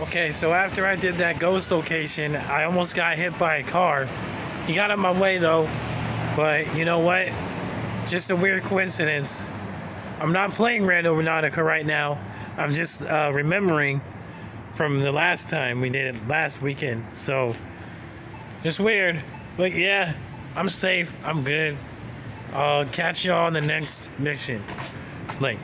Okay, so after I did that ghost location, I almost got hit by a car. He got out my way though, but you know what? Just a weird coincidence. I'm not playing Randonautica right now. I'm just uh, remembering from the last time we did it last weekend. So, just weird. But yeah, I'm safe. I'm good. I'll catch y'all on the next mission. Like.